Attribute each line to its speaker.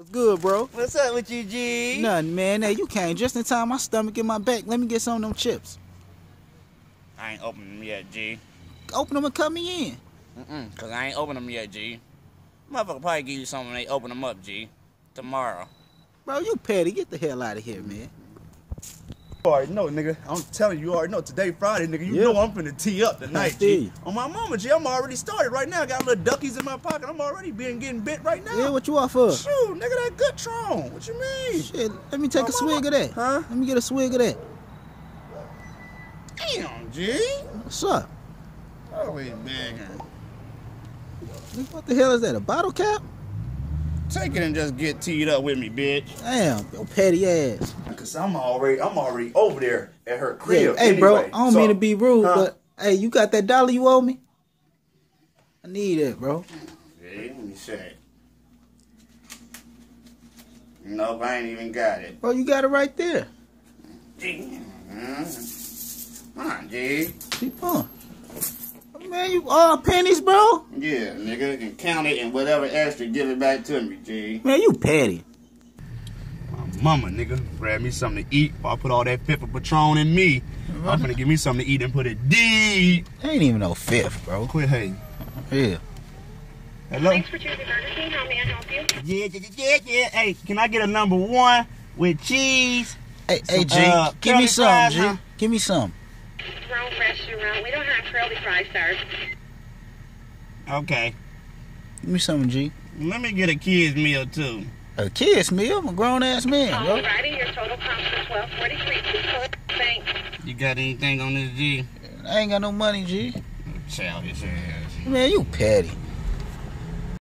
Speaker 1: What's good, bro?
Speaker 2: What's up with you, G?
Speaker 1: Nothing, man. Hey, you came just in time. My stomach in my back. Let me get some of them chips.
Speaker 2: I ain't opened them yet, G.
Speaker 1: Open them and cut me in.
Speaker 2: Mm-mm, cause I ain't opened them yet, G. Motherfucker probably give you something when they open them up, G. Tomorrow.
Speaker 1: Bro, you petty. Get the hell out of here, man.
Speaker 3: You already know, nigga. I'm telling you, you already know. Today, Friday, nigga. You
Speaker 1: Yeah.
Speaker 3: know I'm finna tee up tonight, G. On my mama, G. I'm already started right now. I Got little duckies in my pocket. I'm already being getting bit right now.
Speaker 1: Yeah, what you off for?
Speaker 3: Shoot, nigga, that good Tron. What you mean?
Speaker 1: Shit, let me take
Speaker 3: Oh,
Speaker 1: a swig of that.
Speaker 3: Huh?
Speaker 1: Let me get a swig of that.
Speaker 3: Damn, G.
Speaker 1: What's up?
Speaker 3: Oh,
Speaker 1: nigga, What the hell is that? A bottle cap?
Speaker 3: Take it and just get teed up with me, bitch.
Speaker 1: Damn, your petty ass.
Speaker 3: I'm already, I'm already over there at her
Speaker 1: Yeah,
Speaker 3: crib.
Speaker 1: hey, bro, I don't
Speaker 3: So-
Speaker 1: mean to be rude,
Speaker 3: Huh?
Speaker 1: but hey, you got that dollar you owe me? I need it, bro.
Speaker 3: Hey, let me check. Nope, I ain't even got it.
Speaker 1: Bro, you got it right there.
Speaker 3: Mhm. Come on, G.
Speaker 1: Keep on. Man, you all pennies, bro?
Speaker 3: Yeah, nigga, and count it and whatever extra, give it back to me, G.
Speaker 1: Man, you petty.
Speaker 3: My mama, nigga, grab me something to eat. While I put all that pepper Patron in me. I'm gonna give me something to eat and put it deep.
Speaker 1: Ain't even no fifth, bro.
Speaker 3: Quit hating.
Speaker 1: Yeah.
Speaker 3: Hello?
Speaker 4: Thanks for choosing Burger King. How may I help you?
Speaker 3: Yeah, yeah, yeah, yeah. Hey, can I get a number one with cheese?
Speaker 1: Hey, hey,
Speaker 3: Some,
Speaker 1: G,
Speaker 3: uh,
Speaker 1: give me
Speaker 3: curly
Speaker 1: some,
Speaker 3: fries,
Speaker 1: G.
Speaker 3: huh?
Speaker 1: Give me some.
Speaker 4: Wrong restaurant. We don't have curly fries, sir.
Speaker 3: Okay.
Speaker 1: Give me some, G.
Speaker 3: Let me get a kid's meal too.
Speaker 1: A kid's meal? I'm a grown ass man, bro.
Speaker 4: Alrighty, your total cost is twelve forty three. Please collect bank.
Speaker 3: You got anything on this G?
Speaker 1: I ain't got no money, G.
Speaker 3: Childish ass.
Speaker 1: Man, you petty.